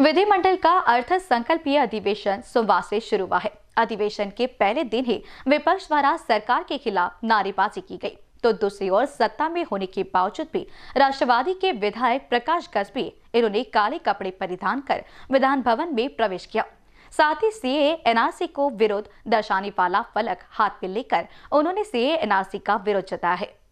विधिमंडल का अर्थ संकल्पीय अधिवेशन सोमवार से शुरू हुआ है। अधिवेशन के पहले दिन ही विपक्ष द्वारा सरकार के खिलाफ नारेबाजी की गई। तो दूसरी ओर सत्ता में होने के बावजूद भी राष्ट्रवादी के विधायक प्रकाश गजबी, इन्होंने काले कपड़े परिधान कर विधान भवन में प्रवेश किया। साथ ही सीए एनआरसी को विरोध दर्शाने वाला फलक हाथ में लेकर उन्होंने सीए एनआरसी का विरोध जताया है।